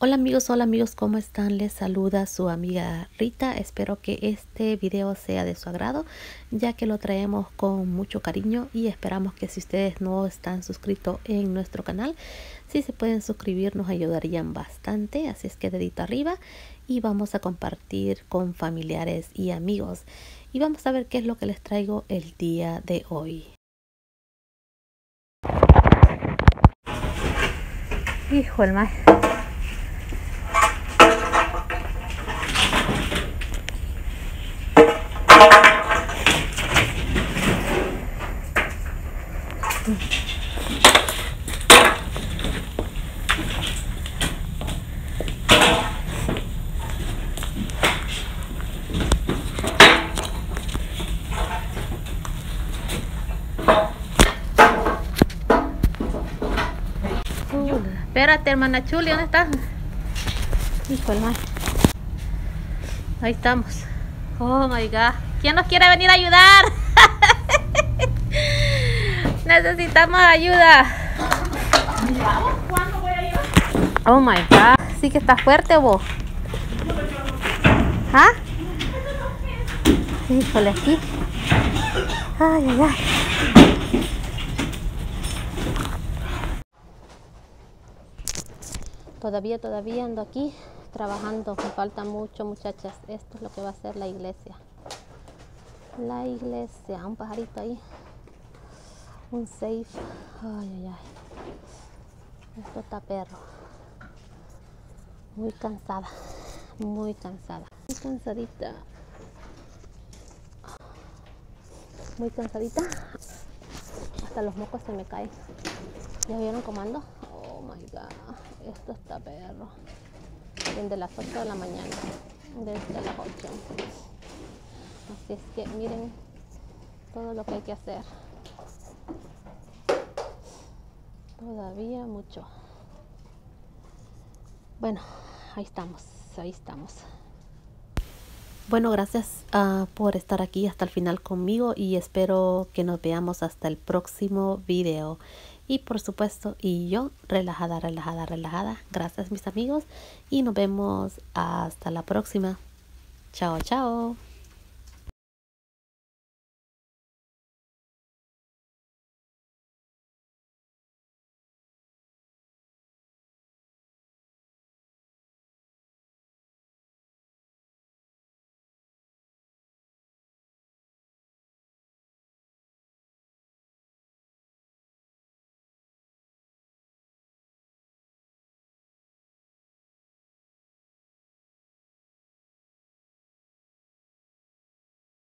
Hola amigos, hola amigos, ¿cómo están? Les saluda su amiga Rita. Espero que este video sea de su agrado, ya que lo traemos con mucho cariño y esperamos que si ustedes no están suscritos en nuestro canal, si se pueden suscribir nos ayudarían bastante. Así es que dedito arriba y vamos a compartir con familiares y amigos. Y vamos a ver qué es lo que les traigo el día de hoy. Hijo el más. Espérate, hermana Chuli, ¿dónde estás? Hijo el mal. Ahí estamos. Oh my god. ¿Quién nos quiere venir a ayudar? Necesitamos ayuda. Oh my god. Sí que está fuerte vos. ¿Ah? Híjole, aquí. Ay, ay, ay. Todavía, todavía ando aquí trabajando. Me falta mucho, muchachas. Esto es lo que va a ser la iglesia. La iglesia. Un pajarito ahí. Un safe. Ay, ay, ay. Esto está perro. Muy cansada. Muy cansada. Muy cansadita. Muy cansadita. Hasta los mocos se me caen. ¿Ya vieron cómo ando? Oh my god. Esto está perro. Desde las 8 de la mañana. Desde las 8. Así es que miren todo lo que hay que hacer. Todavía mucho. Bueno, ahí estamos. Ahí estamos. Bueno, gracias uh, por estar aquí hasta el final conmigo y espero que nos veamos hasta el próximo video. Y por supuesto, y yo relajada, relajada, relajada. Gracias mis amigos y nos vemos hasta la próxima. Chao, chao.